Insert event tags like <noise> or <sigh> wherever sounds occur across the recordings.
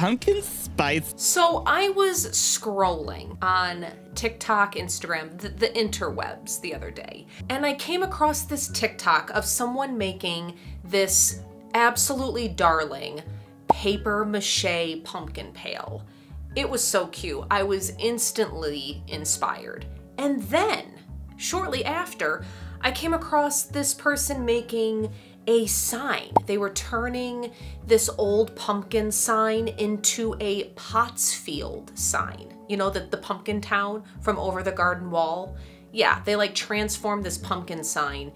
pumpkin spice. So I was scrolling on TikTok, Instagram, the, the interwebs the other day, and I came across this TikTok of someone making this absolutely darling paper mache pumpkin pail. It was so cute. I was instantly inspired. And then, shortly after, I came across this person making a sign. They were turning this old pumpkin sign into a Pottsfield sign. You know, the, the pumpkin town from over the garden wall? Yeah, they like transformed this pumpkin sign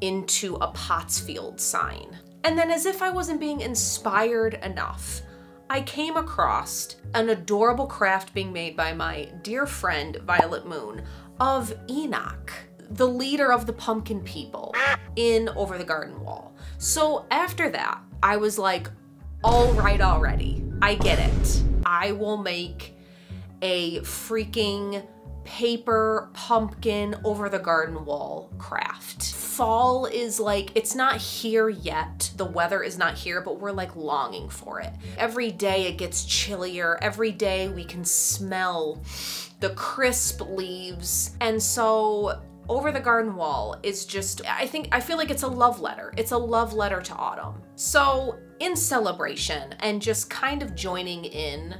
into a Pottsfield sign. And then, as if I wasn't being inspired enough, I came across an adorable craft being made by my dear friend Violet Moon of Enoch, the leader of the pumpkin people in Over the Garden Wall. So after that, I was like, all right already. I get it. I will make a freaking paper pumpkin over the garden wall craft. Fall is like, it's not here yet. The weather is not here, but we're like longing for it. Every day it gets chillier. Every day we can smell the crisp leaves. And so over the garden wall is just, I think, I feel like it's a love letter. It's a love letter to autumn. So in celebration and just kind of joining in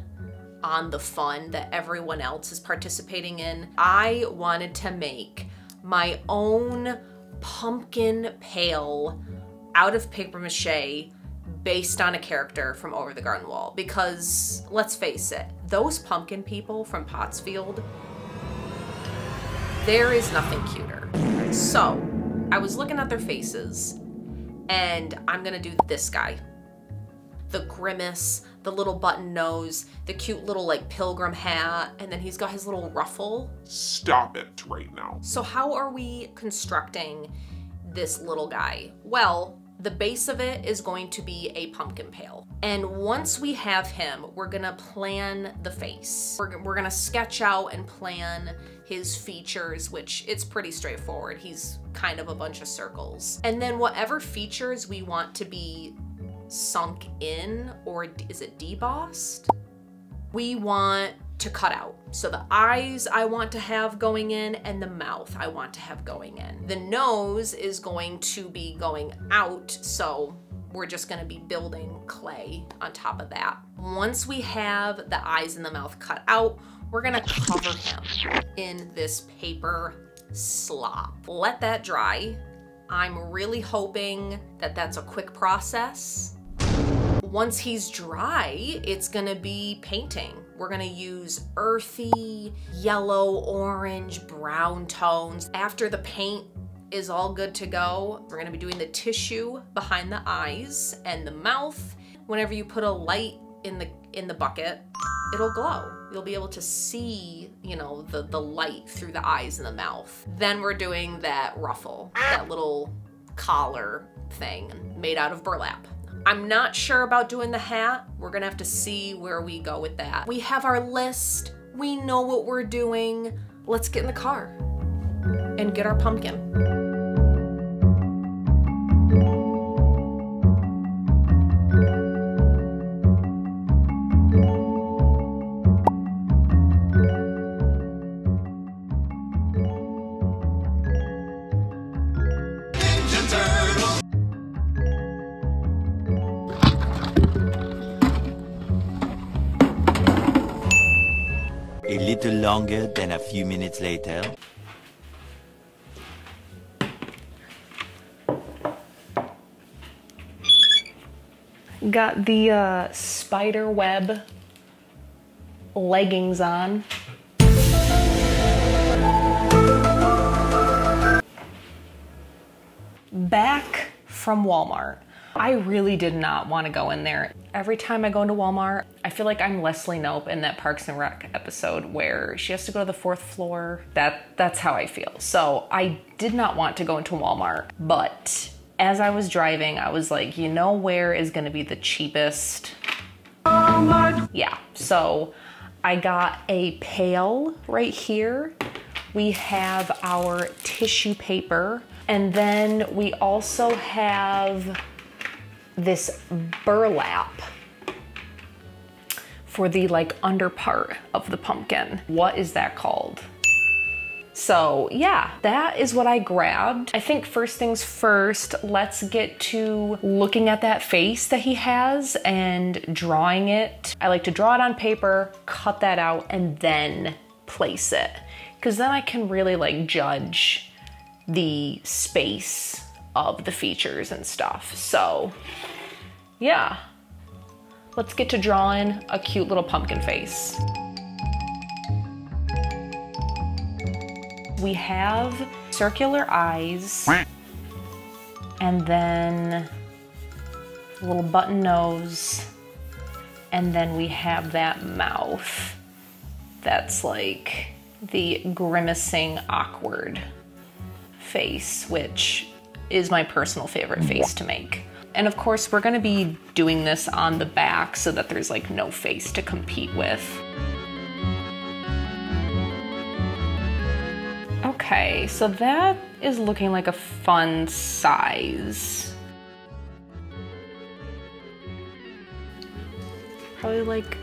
on the fun that everyone else is participating in, I wanted to make my own pumpkin pail out of paper mache based on a character from Over the Garden Wall. Because let's face it, those pumpkin people from Pottsfield, there is nothing cuter. So I was looking at their faces and I'm gonna do this guy. The grimace, the little button nose, the cute little like pilgrim hat, and then he's got his little ruffle. Stop it right now. So how are we constructing this little guy? Well, the base of it is going to be a pumpkin pail. And once we have him, we're gonna plan the face. We're, we're gonna sketch out and plan his features, which it's pretty straightforward. He's kind of a bunch of circles. And then whatever features we want to be sunk in, or is it debossed? We want to cut out. So the eyes I want to have going in and the mouth I want to have going in. The nose is going to be going out, so we're just gonna be building clay on top of that. Once we have the eyes and the mouth cut out, we're gonna cover him in this paper slop. Let that dry. I'm really hoping that that's a quick process. Once he's dry, it's gonna be painting. We're gonna use earthy, yellow, orange, brown tones. After the paint is all good to go, we're gonna be doing the tissue behind the eyes and the mouth. Whenever you put a light in the in the bucket, it'll glow. You'll be able to see, you know, the, the light through the eyes and the mouth. Then we're doing that ruffle, that little collar thing made out of burlap. I'm not sure about doing the hat. We're gonna have to see where we go with that. We have our list. We know what we're doing. Let's get in the car and get our pumpkin. Minutes later. Got the uh, spider web leggings on. Back from Walmart. I really did not want to go in there. Every time I go into Walmart, I feel like I'm Leslie Knope in that Parks and Rec episode where she has to go to the fourth floor. That that's how I feel. So I did not want to go into Walmart, but as I was driving, I was like, you know where is going to be the cheapest? Walmart. Yeah. So I got a pail right here. We have our tissue paper, and then we also have this burlap. for the like under part of the pumpkin. What is that called? So yeah, that is what I grabbed. I think first things first, let's get to looking at that face that he has and drawing it. I like to draw it on paper, cut that out, and then place it. Cause then I can really like judge the space of the features and stuff. So yeah, let's get to drawing a cute little pumpkin face. we have circular eyes and then a little button nose and then we have that mouth that's like the grimacing awkward face which is my personal favorite face to make and of course we're going to be doing this on the back so that there's like no face to compete with Okay, so that is looking like a fun size. Probably like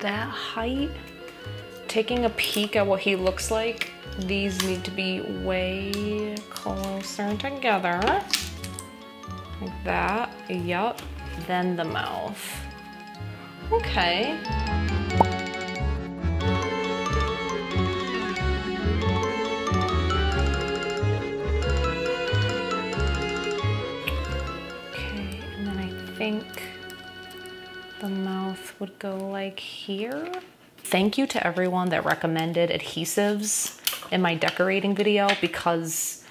that height. Taking a peek at what he looks like, these need to be way closer together. Like that, yup. Then the mouth. Okay. Okay, and then I think the mouth would go like here. Thank you to everyone that recommended adhesives in my decorating video because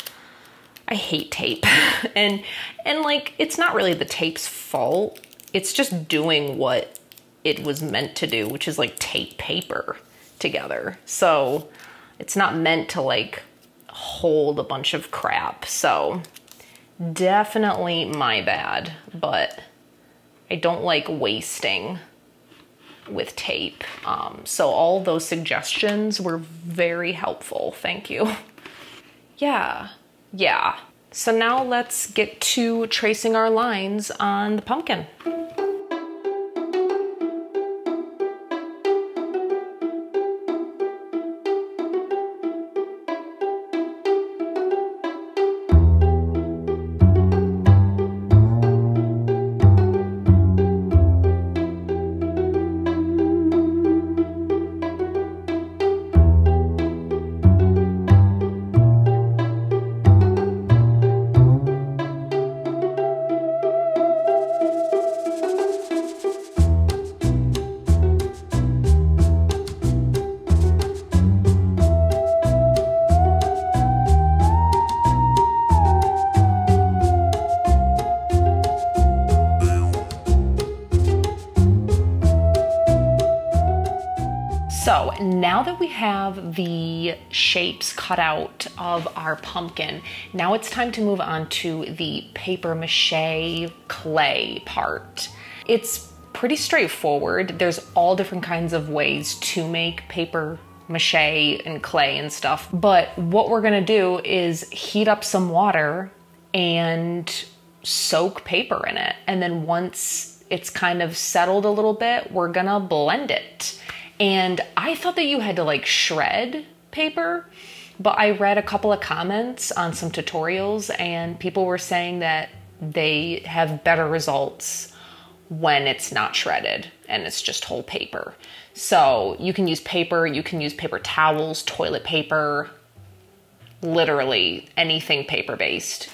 I hate tape. <laughs> and and like it's not really the tape's fault. It's just doing what it was meant to do, which is like tape paper together. So it's not meant to like hold a bunch of crap. So definitely my bad, but I don't like wasting with tape. Um, so all those suggestions were very helpful. Thank you. <laughs> Yeah, yeah. So now let's get to tracing our lines on the pumpkin. Now that we have the shapes cut out of our pumpkin, now it's time to move on to the paper mache clay part. It's pretty straightforward. There's all different kinds of ways to make paper mache and clay and stuff. But what we're gonna do is heat up some water and soak paper in it. And then once it's kind of settled a little bit, we're gonna blend it. And I thought that you had to like shred paper, but I read a couple of comments on some tutorials and people were saying that they have better results when it's not shredded and it's just whole paper. So you can use paper, you can use paper towels, toilet paper, literally anything paper based.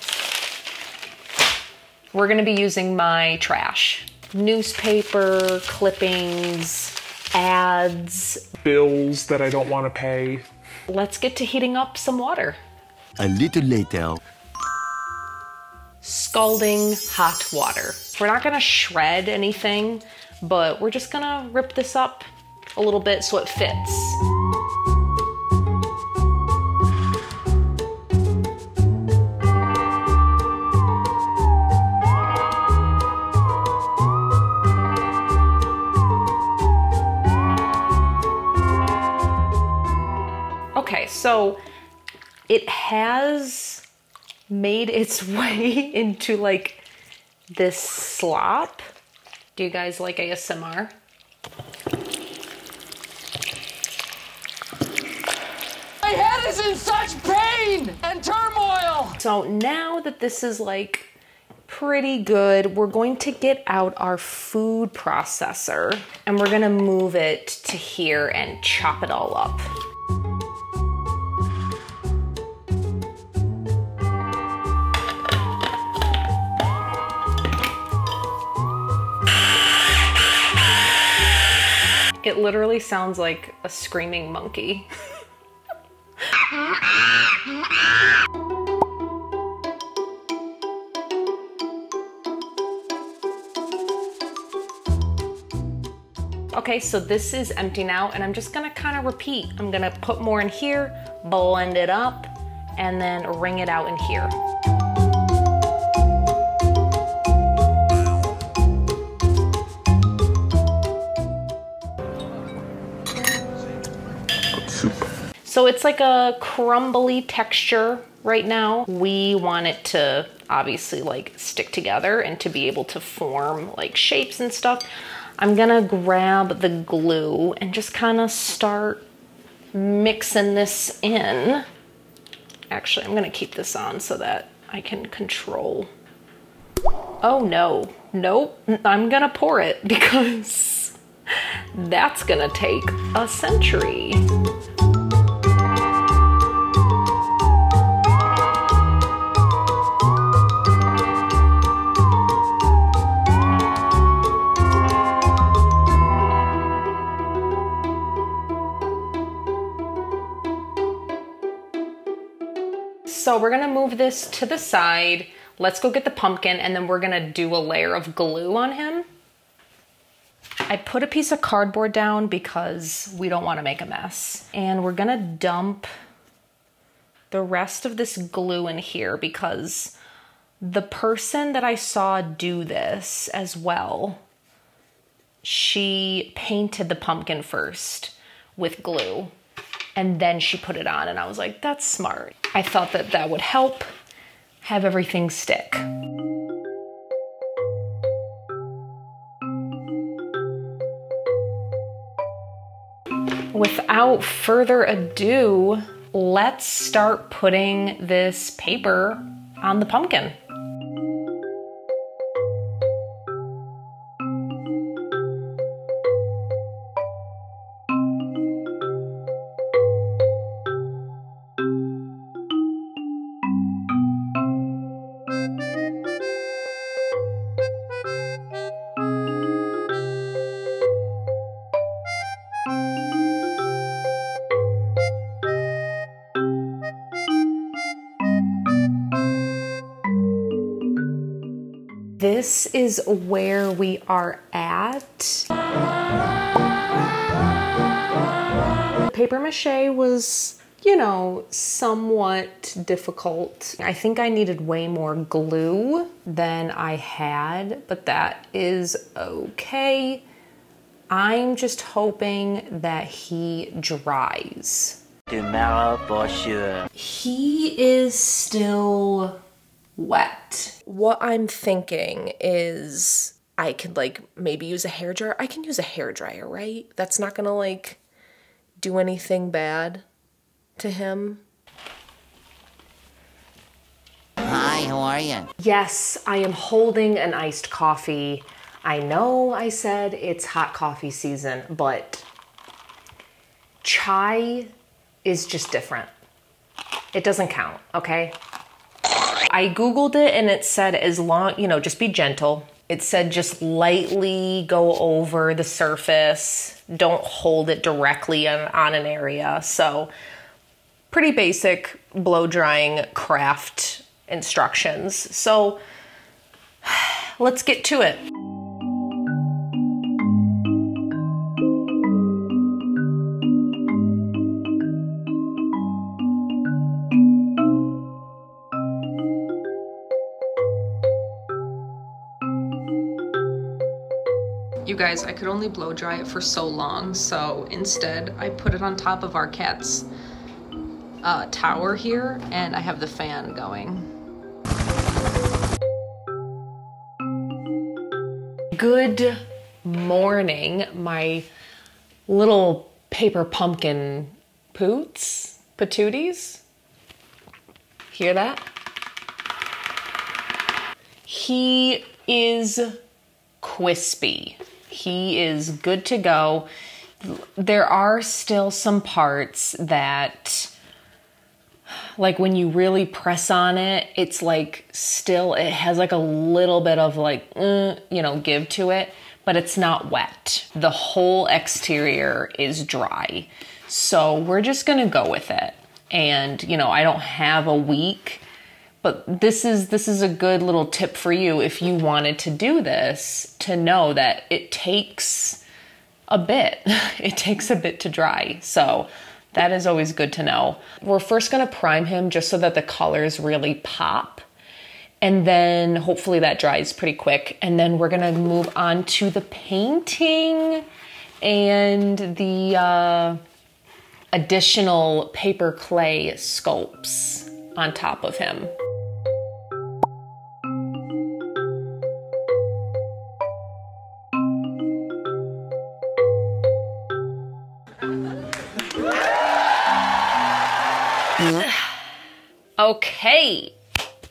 We're gonna be using my trash. Newspaper, clippings, ads, bills that I don't want to pay. Let's get to heating up some water. A little later. Scalding hot water. We're not gonna shred anything, but we're just gonna rip this up a little bit so it fits. Okay, so it has made its <laughs> way into like this slop. Do you guys like ASMR? My head is in such pain and turmoil. So now that this is like pretty good, we're going to get out our food processor and we're gonna move it to here and chop it all up. It literally sounds like a screaming monkey. Okay, so this is empty now, and I'm just gonna kind of repeat. I'm gonna put more in here, blend it up, and then wring it out in here. So it's like a crumbly texture right now. We want it to obviously like stick together and to be able to form like shapes and stuff. I'm gonna grab the glue and just kind of start mixing this in. Actually, I'm gonna keep this on so that I can control. Oh no, nope, I'm gonna pour it <laughs> because that's gonna take a century. Move this to the side. Let's go get the pumpkin and then we're gonna do a layer of glue on him. I put a piece of cardboard down because we don't wanna make a mess. And we're gonna dump the rest of this glue in here because the person that I saw do this as well, she painted the pumpkin first with glue and then she put it on and I was like, that's smart. I thought that that would help have everything stick. Without further ado, let's start putting this paper on the pumpkin. This is where we are at. Paper mache was, you know, somewhat difficult. I think I needed way more glue than I had, but that is okay. I'm just hoping that he dries. Tomorrow for sure. He is still wet. What I'm thinking is I could like maybe use a hair dryer. I can use a hair dryer, right? That's not gonna like do anything bad to him. Hi, how are you? Yes, I am holding an iced coffee. I know I said it's hot coffee season, but chai is just different. It doesn't count, okay? I Googled it and it said as long, you know, just be gentle. It said just lightly go over the surface. Don't hold it directly on, on an area. So, pretty basic blow drying craft instructions. So, <sighs> let's get to it. Guys, I could only blow dry it for so long, so instead I put it on top of our cat's uh, tower here, and I have the fan going. Good morning, my little paper pumpkin poots. patooties. Hear that? He is crispy. He is good to go. There are still some parts that, like when you really press on it, it's like still, it has like a little bit of like, uh, you know, give to it, but it's not wet. The whole exterior is dry. So we're just gonna go with it. And, you know, I don't have a week but this is this is a good little tip for you if you wanted to do this to know that it takes a bit. <laughs> It takes a bit to dry. So that is always good to know. We're first going to prime him just so that the colors really pop. And then hopefully that dries pretty quick. And then we're going to move on to the painting and the uh, additional paper clay sculpts on top of him. Okay,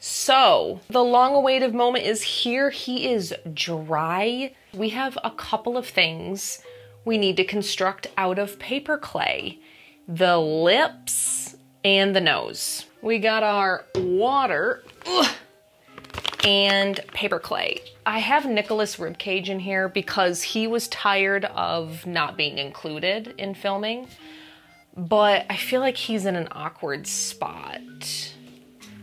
so the long awaited moment is here. He is dry. We have a couple of things we need to construct out of paper clay the lips and the nose. We got our water ugh, and paper clay. I have Nicholas Ribcage in here because he was tired of not being included in filming, but I feel like he's in an awkward spot.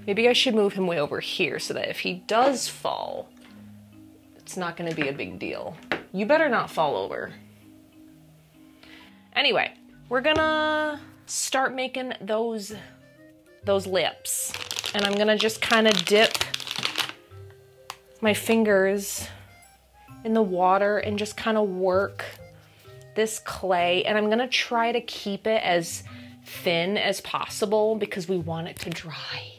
Maybe I should move him way over here so that if he does fall, it's not gonna be a big deal. You better not fall over. Anyway, we're gonna start making those those lips. And I'm gonna just kind of dip my fingers in the water and just kind of work this clay. And I'm gonna try to keep it as thin as possible because we want it to dry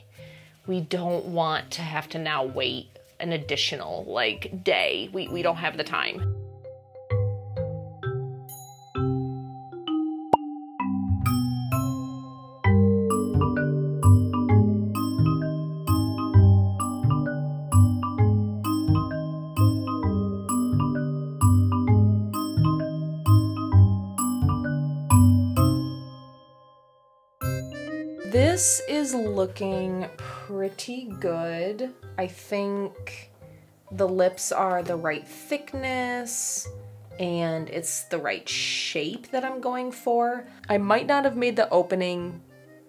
we don't want to have to now wait an additional like day. We, we don't have the time. This is looking pretty good. I think the lips are the right thickness and it's the right shape that I'm going for. I might not have made the opening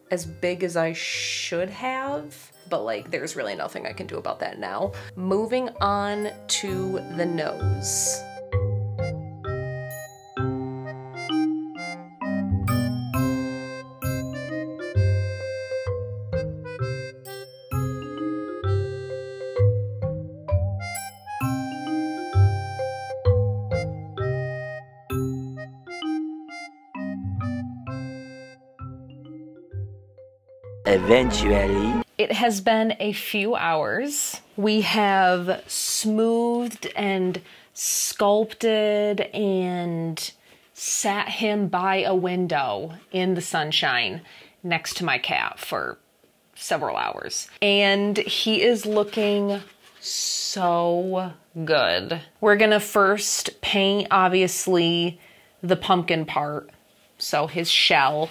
as big as I should have, but like there's really nothing I can do about that now. Moving on to the nose. Eventually. It has been a few hours. We have smoothed and sculpted and sat him by a window in the sunshine next to my cat for several hours. And he is looking so good. We're gonna first paint, obviously, the pumpkin part, so his shell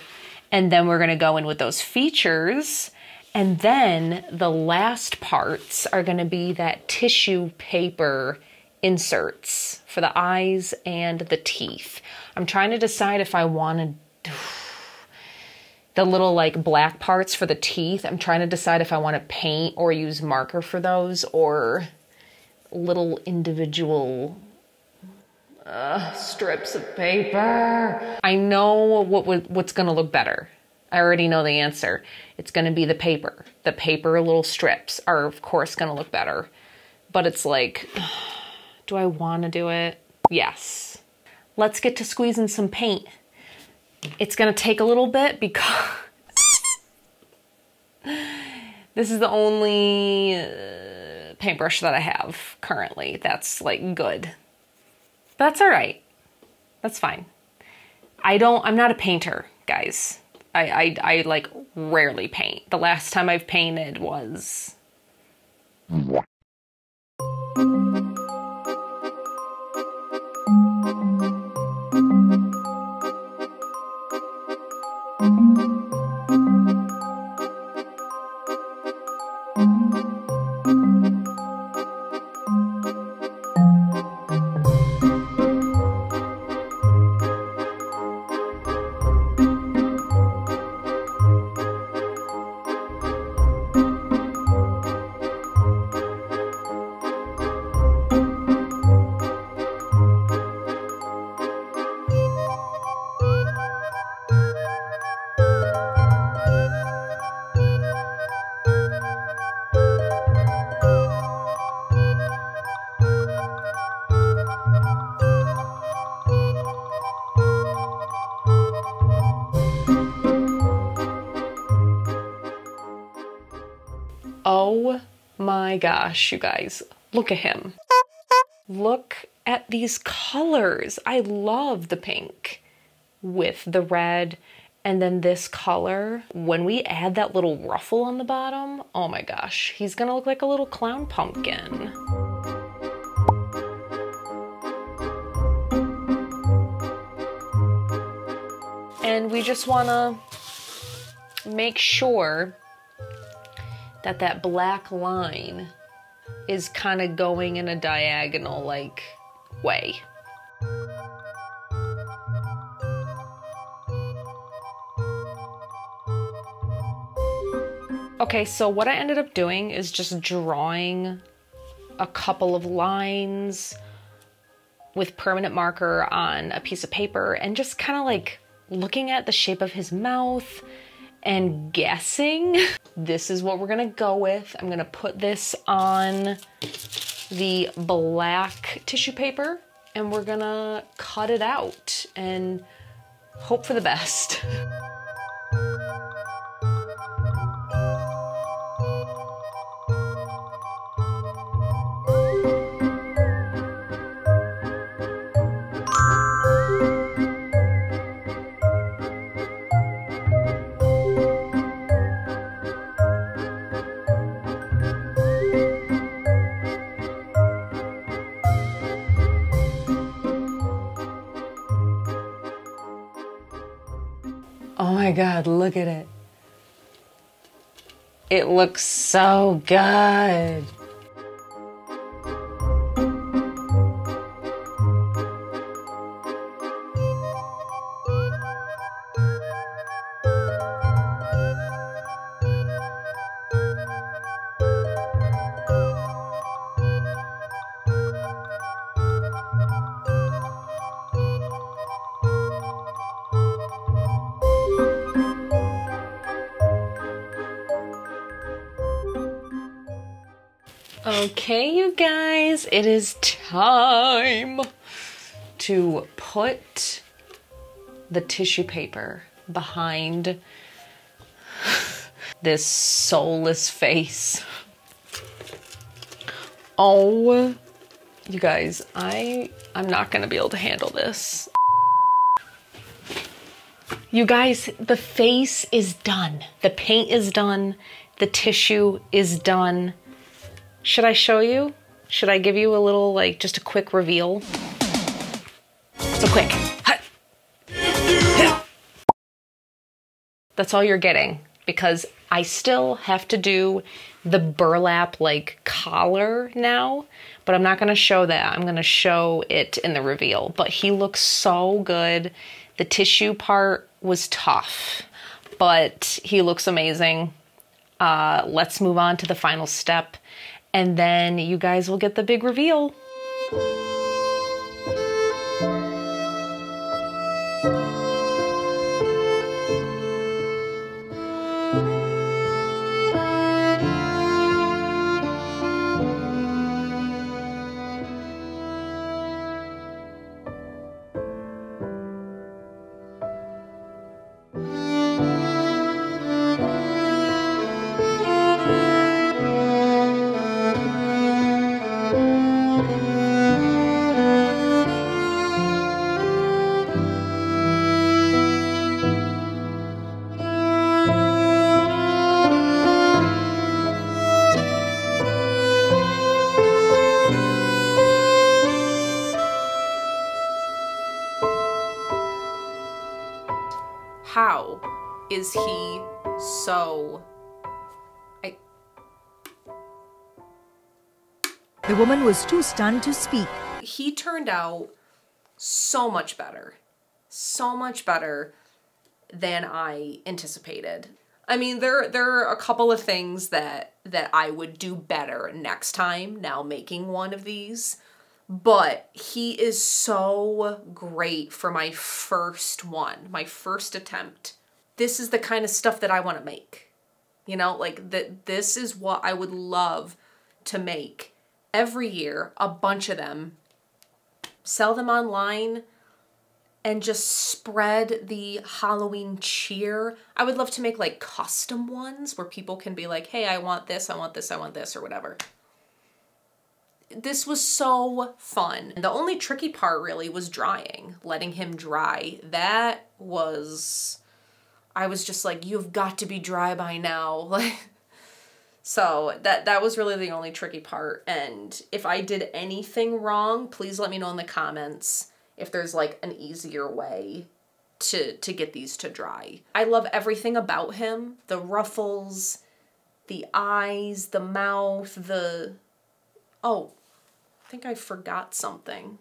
and then we're going to go in with those features. And then the last parts are going to be that tissue paper inserts for the eyes and the teeth. I'm trying to decide if I want to the little like black parts for the teeth. I'm trying to decide if I want to paint or use marker for those or little individual uh, strips of paper. I know what what's going to look better. I already know the answer. It's going to be the paper. The paper little strips are of course going to look better. But it's like <sighs> do I want to do it? Yes. Let's get to squeezing some paint. It's going to take a little bit because <laughs> this is the only uh, paintbrush that I have currently that's like good. That's all right. That's fine. I don't, I'm not a painter, guys. I, I, I like rarely paint. The last time I've painted was gosh, you guys, look at him. Look at these colors. I love the pink with the red and then this color. When we add that little ruffle on the bottom, oh my gosh, he's gonna look like a little clown pumpkin. And we just wanna make sure that that black line is kind of going in a diagonal like way. Okay, so what I ended up doing is just drawing a couple of lines with permanent marker on a piece of paper and just kind of like looking at the shape of his mouth and guessing. This is what we're gonna go with. I'm gonna put this on the black tissue paper and we're gonna cut it out and hope for the best. <laughs> god, look at it. It looks so good. Okay, you guys, it is time to put the tissue paper behind <laughs> this soulless face. Oh, you guys, I I'm not going to be able to handle this. You guys, the face is done. The paint is done. The tissue is done. Should I show you? Should I give you a little, like, just a quick reveal? So quick. That's all you're getting because I still have to do the burlap, like, collar now, but I'm not to show that. I'm to show it in the reveal. But he looks so good. The tissue part was tough, but he looks amazing. Uh, let's move on to the final step and then you guys will get the big reveal. Is he so I The woman was too stunned to speak. he turned out so much better. So much better than I anticipated. I mean, there there are a couple of things that that I would do better next time now making one of these. But he is so great for my first one, my first attempt. This is the kind of stuff that I want to make. You know, like that this is what I would love to make every year, a bunch of them, sell them online and just spread the Halloween cheer. I would love to make like custom ones where people can be like, "Hey, I want this, I want this, I want this," or whatever. This was so fun. The only tricky part really was drying, letting him dry. That was I was just like, "You've got to be dry by now." <laughs> Like so that that was really the only tricky part. And if I did anything wrong, please let me know in the comments if there's like an easier way to to get these to dry. I love everything about him. The ruffles, the eyes, the mouth, the Oh, I think I forgot something.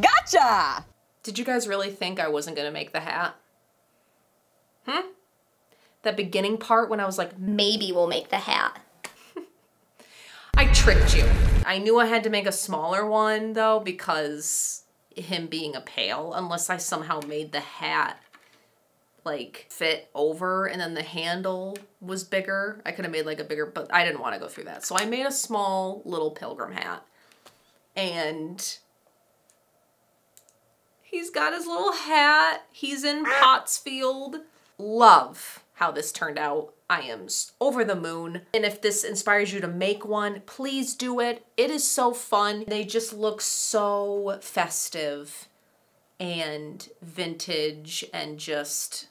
Gotcha! Did you guys really think I wasn't going to make the hat? Hmm? That beginning part when I was like, Maybe we'll make the hat. <laughs> I tricked you. I knew I had to make a smaller one though because him being a pail, unless I somehow made the hat like fit over and then the handle was bigger. I could have made like a bigger, but I didn't want to go through that. So I made a small little pilgrim hat. And he's got his little hat. He's in Pottsfield. Love how this turned out. I am over the moon. And if this inspires you to make one, please do it. It is so fun. They just look so festive and vintage and just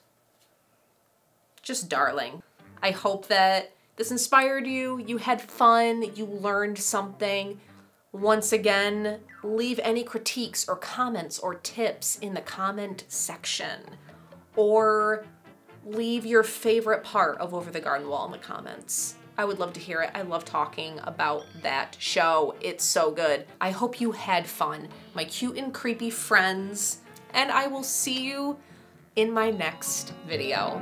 just darling. I hope that this inspired you, you had fun, you learned something. Once again, leave any critiques or comments or tips in the comment section. Or leave your favorite part of Over the Garden Wall in the comments. I would love to hear it. I love talking about that show. It's so good. I hope you had fun, my cute and creepy friends, and I will see you in my next video.